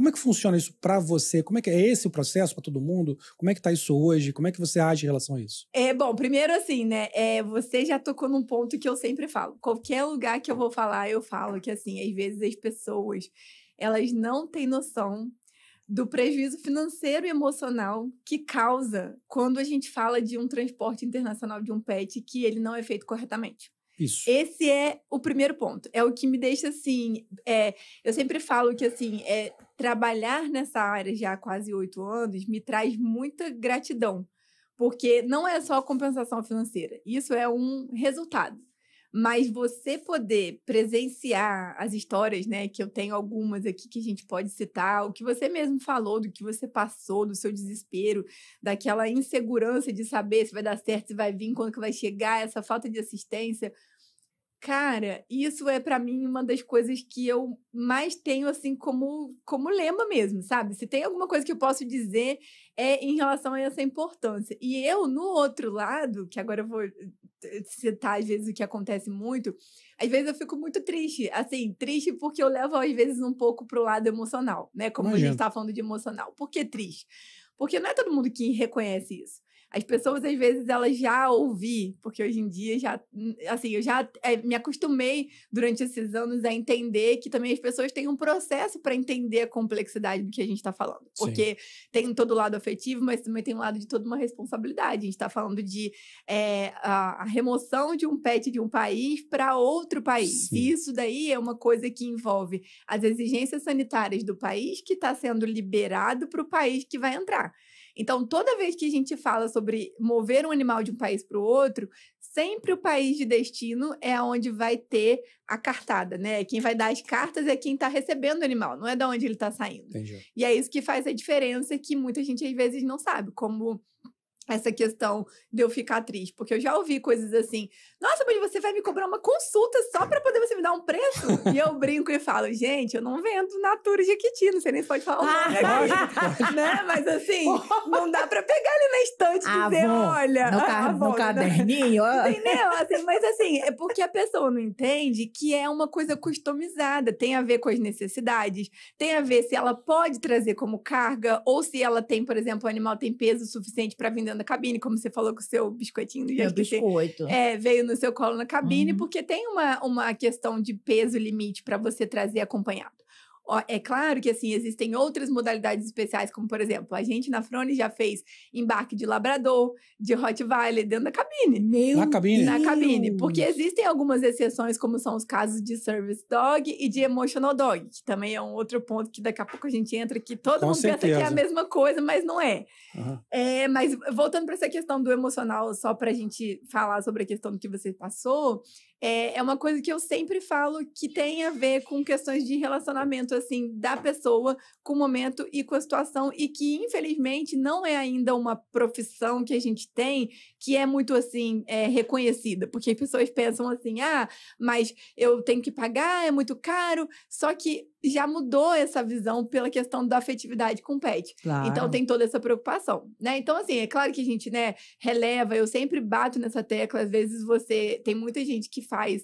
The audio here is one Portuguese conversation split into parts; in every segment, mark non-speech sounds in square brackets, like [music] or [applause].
Como é que funciona isso para você? Como é que é esse o processo para todo mundo? Como é que tá isso hoje? Como é que você age em relação a isso? É, bom, primeiro assim, né, é, você já tocou num ponto que eu sempre falo. Qualquer lugar que eu vou falar, eu falo que assim, às vezes as pessoas, elas não têm noção do prejuízo financeiro e emocional que causa quando a gente fala de um transporte internacional de um pet que ele não é feito corretamente. Isso. Esse é o primeiro ponto. É o que me deixa assim. É, eu sempre falo que assim, é, trabalhar nessa área já há quase oito anos me traz muita gratidão. Porque não é só compensação financeira, isso é um resultado. Mas você poder presenciar as histórias, né? Que eu tenho algumas aqui que a gente pode citar, o que você mesmo falou, do que você passou, do seu desespero, daquela insegurança de saber se vai dar certo, se vai vir, quando que vai chegar, essa falta de assistência. Cara, isso é para mim uma das coisas que eu mais tenho assim como como lema mesmo, sabe? Se tem alguma coisa que eu posso dizer é em relação a essa importância. E eu no outro lado, que agora eu vou eh, citar às vezes o que acontece muito, às vezes eu fico muito triste, assim, triste porque eu levo às vezes um pouco pro lado emocional, né? Como Imagina. a gente tá falando de emocional. Por que triste? Porque não é todo mundo que reconhece isso. As pessoas, às vezes, elas já ouvi, porque hoje em dia já, assim, eu já é, me acostumei durante esses anos a entender que também as pessoas têm um processo para entender a complexidade do que a gente está falando. Porque Sim. tem todo o lado afetivo, mas também tem um lado de toda uma responsabilidade. A gente está falando de é, a, a, remoção de um pet de um país para outro país. Sim. E isso daí é uma coisa que envolve as exigências sanitárias do país que está sendo liberado para o país que vai entrar. Então, toda vez que a gente fala sobre mover um animal de um país para o outro, sempre o país de destino é onde vai ter a cartada, né? Quem vai dar as cartas é quem está recebendo o animal, não é de onde ele está saindo. Entendi. E é isso que faz a diferença que muita gente às vezes não sabe, como essa questão de eu ficar triste, porque eu já ouvi coisas assim: "Nossa, mas você vai me cobrar uma consulta só para poder você me dar um preço?" e eu brinco e falo: "Gente, eu não vendo Natura Jequiti, não sei nem pode falar o nome aqui, [laughs] né? Mas assim, [laughs] não dá para pegar ali na estante e dizer, olha, no, car no caderninho, entendeu? [laughs] Assim, mas assim, é porque a pessoa não entende que é uma coisa customizada, tem a ver com as necessidades, tem a ver se ela pode trazer como carga ou se ela tem, por exemplo, o animal tem peso suficiente para vir dentro da cabine, como você falou com o seu biscoitinho do Meu biscoito. Você, é, veio no seu colo na cabine, uhum. porque tem uma, uma questão de peso limite para você trazer acompanhado. É claro que, assim, existem outras modalidades especiais, como, por exemplo, a gente na Frone já fez embarque de labrador, de Rottweiler dentro da cabine. Meu na cabine? Na cabine. Porque existem algumas exceções, como são os casos de Service Dog e de Emotional Dog, que também é um outro ponto que daqui a pouco a gente entra, que todo Com mundo certeza. pensa que é a mesma coisa, mas não é. Uhum. é mas voltando para essa questão do emocional, só para a gente falar sobre a questão do que você passou, é, é uma coisa que eu sempre falo que tem a ver com questões de relacionamento, assim, da pessoa com o momento e com a situação, e que, infelizmente, não é ainda uma profissão que a gente tem que é muito, assim, é, reconhecida, porque as pessoas pensam assim, ah, mas eu tenho que pagar, é muito caro, só que já mudou essa visão pela questão da afetividade com o pet. Então, claro. Então tem toda essa preocupação, né? Então assim, é claro que a gente, né, releva, eu sempre bato nessa tecla, às vezes você tem muita gente que faz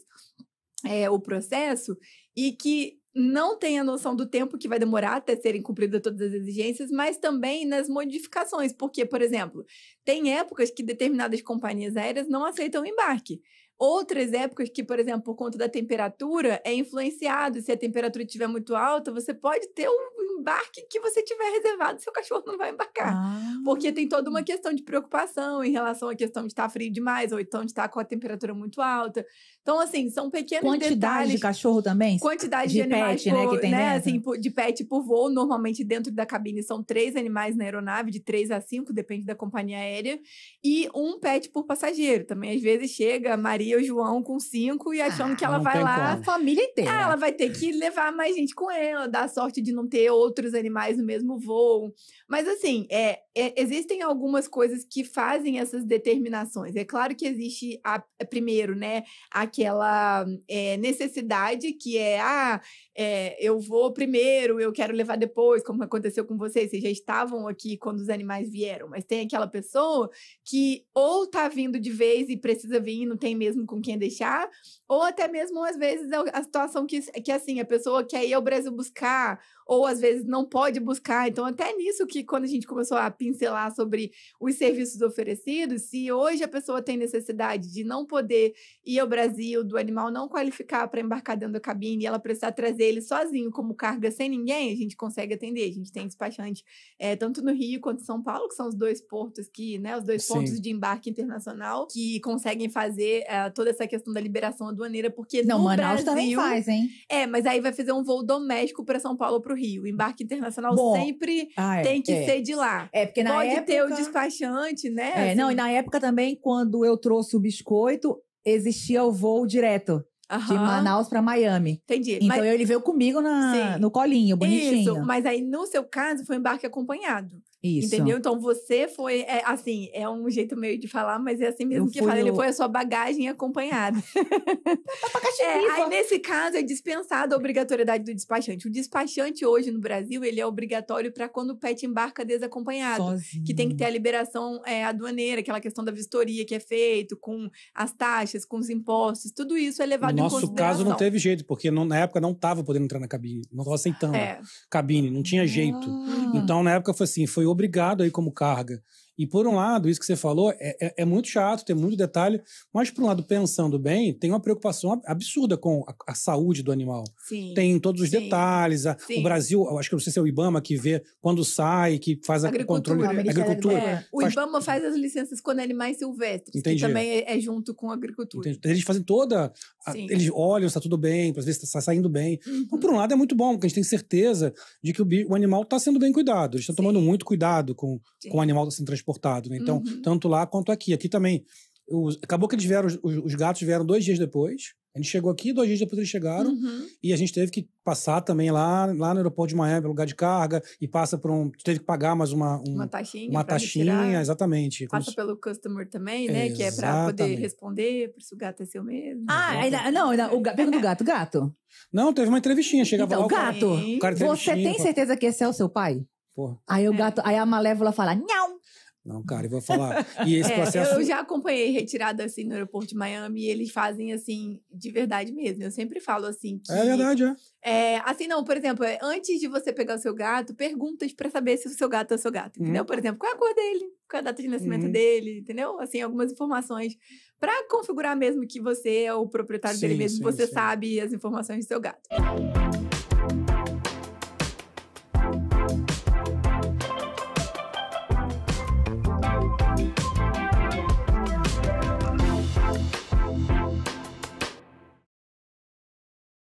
é, o processo e que não tem a noção do tempo que vai demorar até serem cumpridas todas as exigências, mas também nas modificações, porque, por exemplo, tem épocas que determinadas companhias aéreas não aceitam embarque. Outras épocas que, por exemplo, por conta da temperatura, é influenciado. Se a temperatura estiver muito alta, você pode ter um embarque que você tiver reservado, seu cachorro não vai embarcar. Ah. Porque tem toda uma questão de preocupação em relação à questão de estar frio demais, ou então de estar com a temperatura muito alta. Então, assim, são pequenos Quantidade detalhes. de cachorro também? Quantidade de, de animais pet, né, por, né, que tem né, assim, de pet por voo. Normalmente, dentro da cabine, são três animais na aeronave, de três a cinco, depende da companhia aérea. E um pet por passageiro. Também, às vezes, chega a Maria ou João com cinco e achando ah, que ela vai lá. Como. A família inteira. Ah, ela vai ter que levar mais gente com ela, dar sorte de não ter outros animais no mesmo voo. Mas assim, é, é, existem algumas coisas que fazem essas determinações. É claro que existe, a, primeiro, né, aquela é, necessidade que é, ah, é, eu vou primeiro, eu quero levar depois, como aconteceu com vocês. Vocês já estavam aqui quando os animais vieram, mas tem aquela pessoa que ou tá vindo de vez e precisa vir, não tem mesmo mesmo com quem deixar, ou até mesmo, às vezes, é a situação que, que assim, a pessoa quer ir ao Brasil buscar, ou às vezes não pode buscar. Então, até nisso que quando a gente começou a pincelar sobre os serviços oferecidos, se hoje a pessoa tem necessidade de não poder ir ao Brasil, do animal não qualificar para embarcar dentro da cabine e ela precisar trazer ele sozinho como carga sem ninguém, a gente consegue atender. A gente tem despachante é, tanto no Rio quanto em São Paulo, que são os dois portos que, né, os dois Sim. pontos de embarque internacional que conseguem fazer é, toda essa questão da liberação aduaneira, porque Não, no Manaus Brasil, também faz, hein? É, mas aí vai fazer um voo doméstico para São Paulo para o Rio. O embarque internacional Bom, sempre Ah, é, tem que é. ser de lá. É, porque na Pode época... ter o despachante, né? É, não, assim. e na época também, quando eu trouxe o biscoito, existia o voo direto de Aham, Manaus para Miami. Entendi. Então mas, ele veio comigo na, Sim. no colinho, bonitinho. Isso, mas aí no seu caso foi embarque acompanhado. Isso. Entendeu? Então você foi, é, assim, é um jeito meio de falar, mas é assim mesmo Eu que fala. Ele o- foi a sua bagagem acompanhada. [laughs] é, aí nesse caso é dispensada a obrigatoriedade do despachante. O despachante hoje no Brasil, ele é obrigatório para quando o pet embarca desacompanhado. Sozinho. que tem que ter a liberação é, aduaneira, aquela questão da vistoria que é feito, com as taxas, com os impostos, tudo isso é No levado em nosso consideração. caso não teve jeito, porque não- na época não estava podendo entrar na cabine, não estava aceitando É, cabine, não tinha jeito. Ah. Então, na época, foi assim, foi obrigado aí como carga. E por um lado, isso que você falou é, é- é muito chato, tem muito detalhe, mas por um lado, pensando bem, tem uma preocupação ab- absurda com a, a saúde do animal. sim. Tem todos os Sim. detalhes. a- o Brasil, eu acho que não sei se é o IBAMA que vê quando sai, que faz a- o Agricultura. controle. Ministério Agricultura. É, o faz- IBAMA faz as licenças quando é animais silvestres, Entendi. que também é, é junto com a agricultura. Entende? Eles fazem toda. a- eles olham se está tudo bem, para ver se está saindo bem. Uhum. Então, por um lado, é muito bom, porque a gente tem certeza de que o, o animal está sendo bem cuidado. Eles estão tomando muito cuidado com, Sim. com o animal está sendo transportado. Né? Então, Uhum. tanto lá quanto aqui. Aqui também. os- acabou que eles vieram, os, os gatos vieram dois dias depois. A gente chegou aqui, dois dias depois eles chegaram. Uhum. E a gente teve que passar também lá, lá no aeroporto de Miami, pelo lugar de carga, e passa por um. Teve que pagar mais uma, um- Uma taxinha. uma taxinha, exatamente. Passa se- pelo customer também, né? Que é pra poder Exatamente. responder, para se o gato é seu mesmo. Ah, ainda, não, ainda, o, ga- pergunta do gato. Gato, Não, teve uma entrevistinha, chegava Então, lá. o cara- gato, Sim. o cara você tem certeza que esse é o seu pai? Porra, Aí o É. gato, aí a Malévola fala, não. Não, cara, eu vou falar. E [laughs] esse É, processo. Eu já acompanhei retirada assim no aeroporto de Miami e eles fazem assim de verdade mesmo. Eu sempre falo assim que É verdade, é. É, assim, não, por exemplo, é, antes de você pegar o seu gato, perguntas pra saber se o seu gato é o seu gato, entendeu? Por exemplo, qual é a cor dele? Qual é a data de nascimento Uhum. dele, entendeu? Assim, algumas informações pra configurar mesmo que você é o proprietário dele Sim, mesmo, sim, você sim. sabe as informações do seu gato.